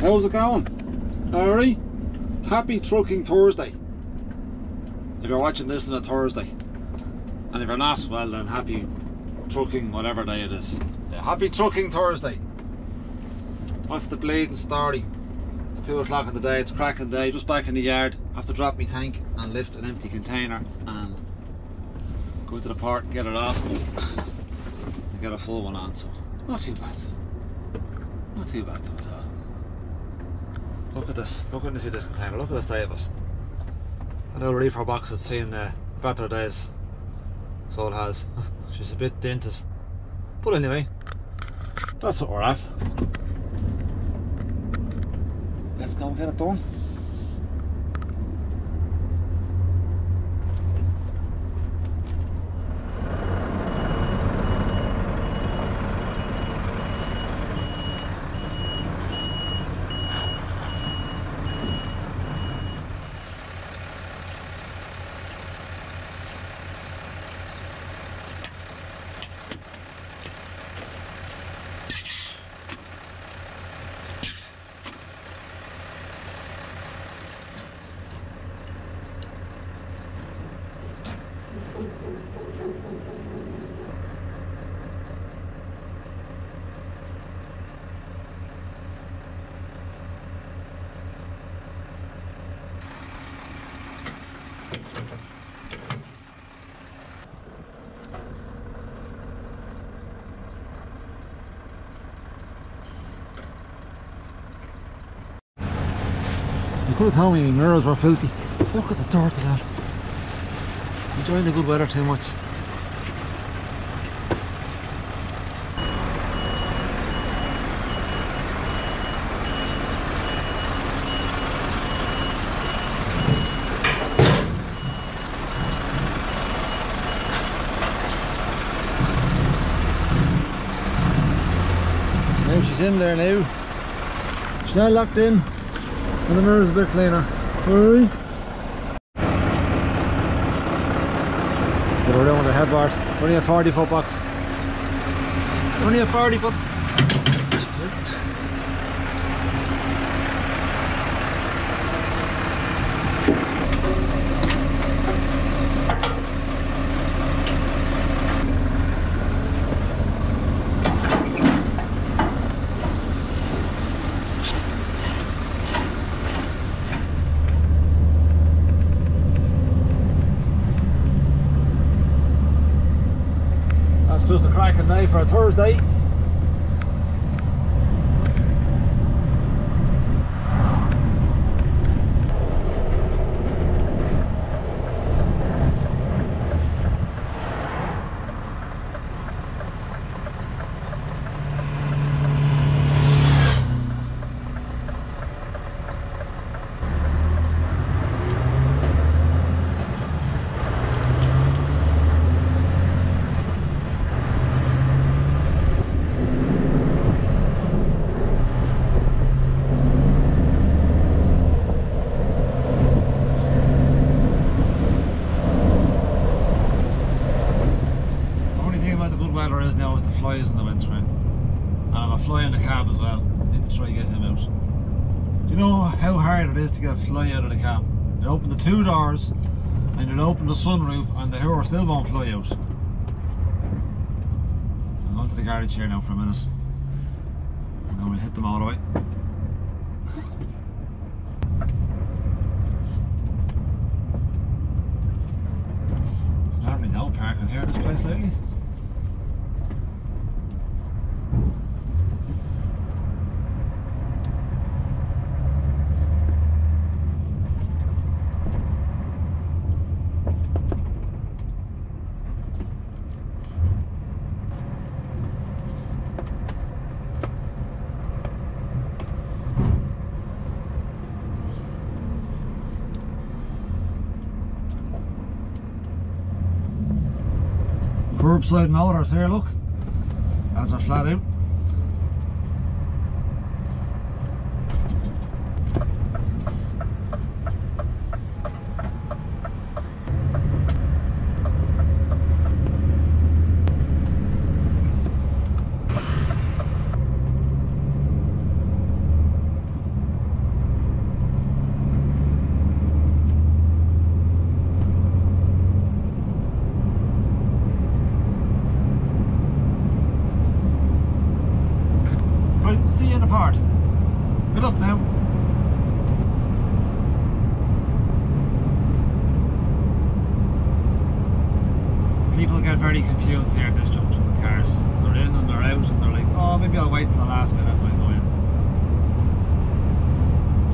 How's it going? Alright? Happy Trucking Thursday. If you're watching this on a Thursday. And if you're not, well then happy trucking whatever day it is. Yeah, happy Trucking Thursday. What's the bleeding story? It's 2 o'clock in the day, it's cracking day, just back in the yard. Have to drop my tank and lift an empty container and go to the park and get it off and get a full one on, so not too bad. Not too bad though. Look at this, look at this, container, look at the state of it. An old reefer box it's seen uh, better days. So it has. She's a bit dented. But anyway, that's what we're at. Let's go and get it done. You could have told me mirrors were filthy. Look at the dirt of that. Enjoying the good weather too much. Now she's in there now. She's now locked in. And the mirror's a bit cleaner. Alright. Get her down with the headboard. Only a 40 foot box. Only a 40 foot. That's it. That's just a cracking day for a Thursday. The only thing about the good weather is now is the flies in the windscreen. And I have a fly in the cab as well. Need to try and get him out. Do you know how hard it is to get a fly out of the cab? It opened the two doors and it opened the sunroof and the door still won't fly out. I'm going to the garage here now for a minute. And then we'll hit them all the way. There's hardly no parking here in this place lately. Curbside motors here, look. As are flat out. See you in the port. Good luck now. People get very confused here at this junction with cars. They're in and they're out and they're like, oh, maybe I'll wait till the last minute I'll go in.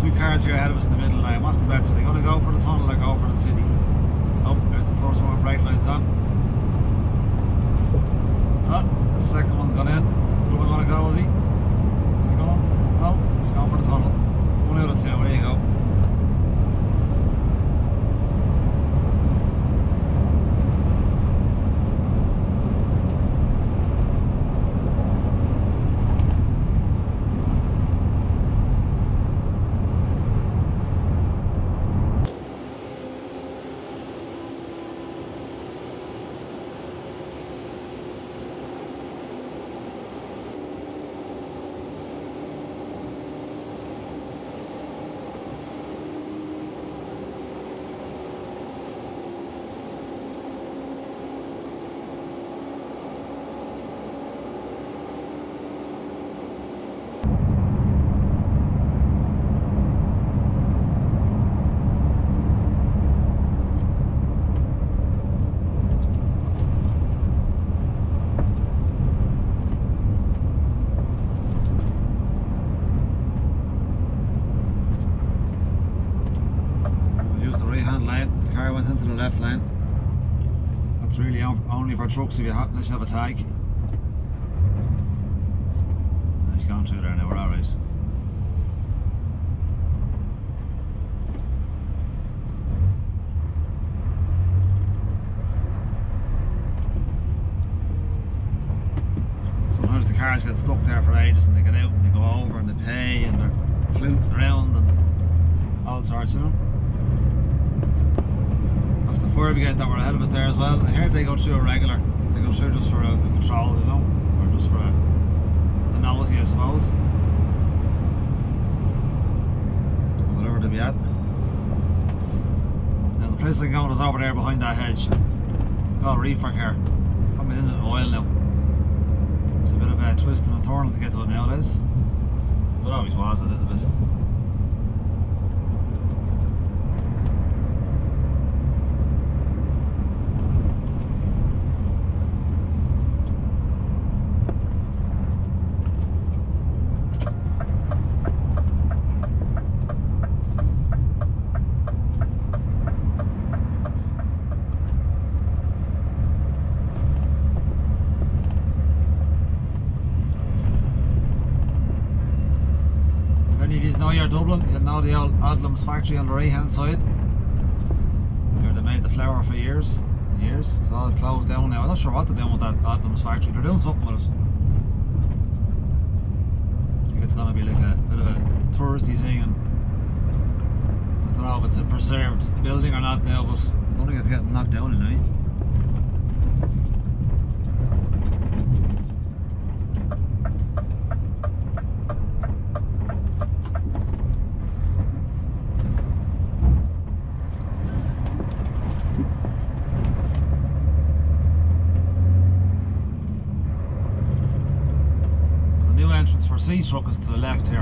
Two cars here ahead of us in the middle line. What's the bet? So they going to go for the tunnel or go for the city? Oh, there's the first one with bright lights on. Oh, the second one's gone in. Is the one going to go, is he? Is he going? No, he's going for the tunnel. One out of two, there you go. We used the right hand lane, the car went into the left lane. That's really only for trucks if you have, unless you have a tag. He's gone through there now, we're alright. Sometimes the cars get stuck there for ages and they get out and they go over and they pay and they're fluting around and all sorts, you know. The fire brigade that were ahead of us there as well. I they go through a regular. They go through just for a, a patrol, you know, or just for a, a novelty, I suppose. Whatever they be at. Now the place I'm going is over there behind that hedge. Called Reefer here. Been in it in a while now. It's a bit of a twisting and turning to get to it nowadays. But always was a little bit. If you know your Dublin, you know the old Odlums factory on the right hand side. Where they made the flour for years. Years. It's all closed down now. I'm not sure what they're doing with that Odlums factory. They're doing something with it. I think it's gonna be like a bit of a touristy thing and I don't know if it's a preserved building or not now, but I don't think it's getting knocked down in any. The entrance for Seatruck is to the left here.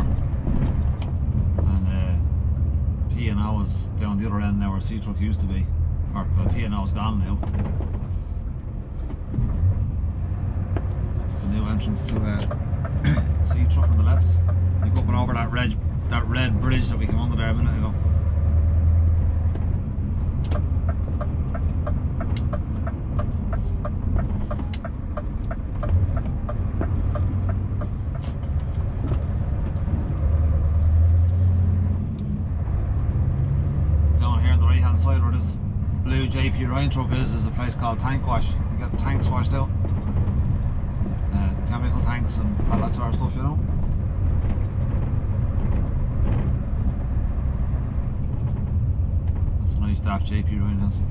And uh, P&O is down the other end now where Seatruck used to be. Or well, P&O is gone now. That's the new entrance to uh, Seatruck on the left. You go up and over that red, that red bridge that we came under there a minute ago. down here on the right hand side where this blue your truck is, is a place called Tank Wash. You get tanks washed out. Uh, chemical tanks and all that sort of stuff, you know. That's a nice staff JP Ryan has.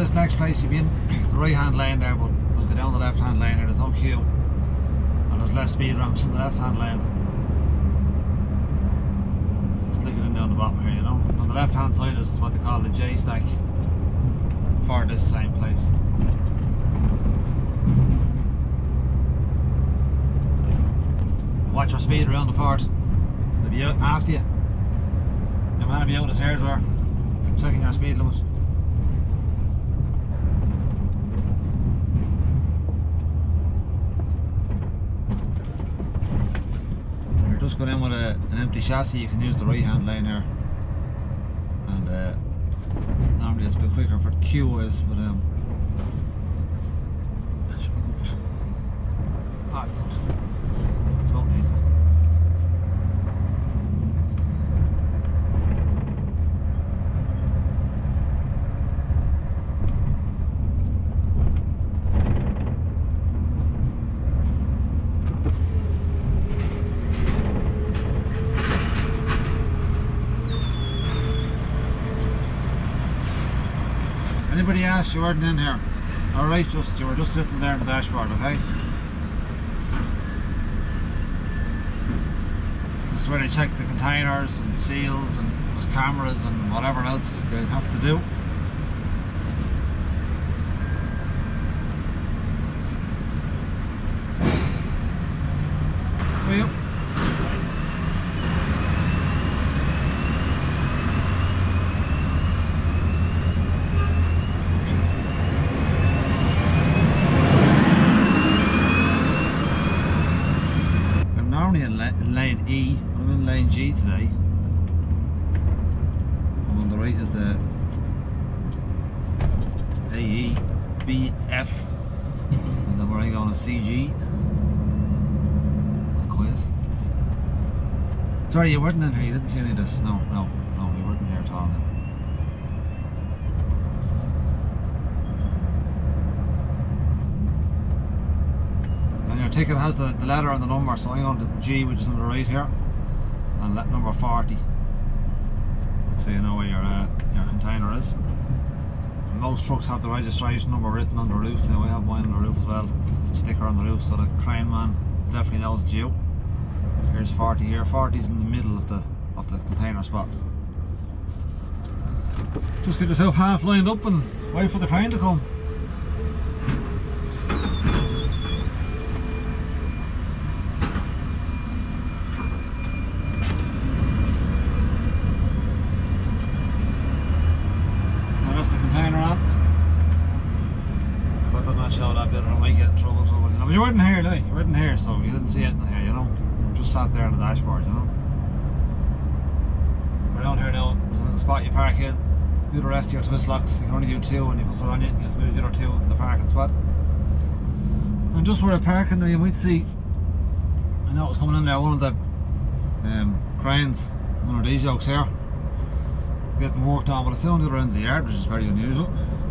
This next place, you'd be in the right hand lane there, but we'll go down the left hand lane here, there's no queue. And there's less speed ramps in the left hand lane. Stick it in down the bottom here, you know. On the left hand side is what they call the J stack for this same place. Watch your speed around the port. They'll be out after you. The man will be out his hairdryer, checking your speed limit. Just going in with a, an empty chassis, you can use the right hand lane here. And uh, normally it's a bit quicker for the queue is, but um, that should be good. Ah, good. Don't need it. Anybody else you weren't in here? Alright, just you were just sitting there in the dashboard, okay? This is where they check the containers and seals and cameras and whatever else they have to do. Well, I'm normally in, la- in lane E, but I'm in lane G today. And on the right is the AE, BF, and then we're going to CG. Not quiet. Sorry, you weren't in here, you didn't see any of this. No, no, no, you weren't here at all. No. And your ticket has the, the letter and the number, so I'm on the G, which is on the right here, and let number 40. So you know where your uh, your container is. Most trucks have the registration number written on the roof. Now I have mine on the roof as well, sticker on the roof, so the crane man definitely knows it's you. Here's 40 here. 40 is in the middle of the of the container spot. Just get yourself half lined up and wait for the crane to come. Now that's the container on. I'm not show that bit or I might get in trouble. So, you know. You weren't here, like, you weren't here, so you didn't see it in here, you know. Just sat there on the dashboard, you know. We're down here now, there's a spot you park in, do the rest of your twist locks. You can only do two when you put it on you, you have to do the other two in the parking spot. And just where I'm parking now, you might see, I know it's coming in there, one of the um, cranes, one of these yokes here getting worked on, but it's down the other end of the yard, which is very unusual.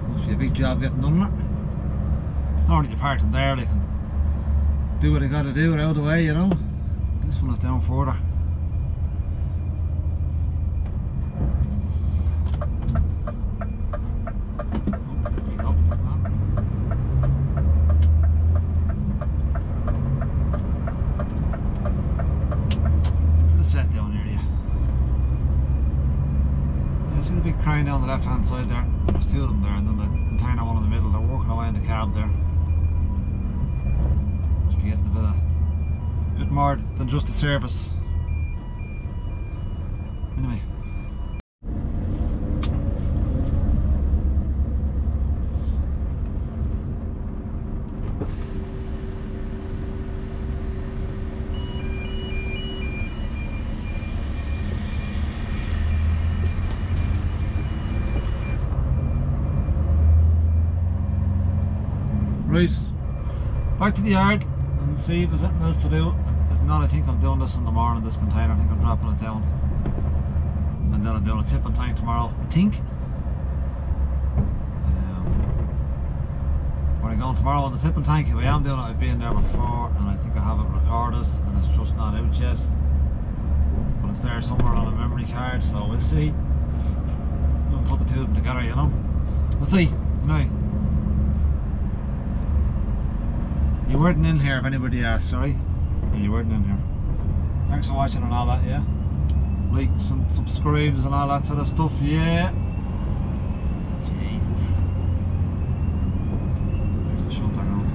Must be a big job getting done there. Normally you park them there, they can do what they got to do, out of the way, you know. This one is down further. see the big crane down the left hand side there? There's two of them there, and then the container one in the middle. They're working away in the cab there. Must be getting a bit of, bit more than just the service. Anyway. Right, back to the yard and see if there's anything else to do. Not, I think I'm doing this in the morning, this container. I think I'm dropping it down. And then I'm doing a tipping tank tomorrow, I think. Um, where I'm going tomorrow on the tipping tank, if I am doing it, I've been there before and I think I have it recorded and it's just not out yet. But it's there somewhere on a memory card, so we'll see. We'll put the two of them together, you know. We'll see. Anyway. You weren't in here if anybody asked, sorry. You weren't in here. Thanks for watching and all that, yeah? Likes and subscribes and all that sort of stuff, yeah? Jesus. There's the shutter now.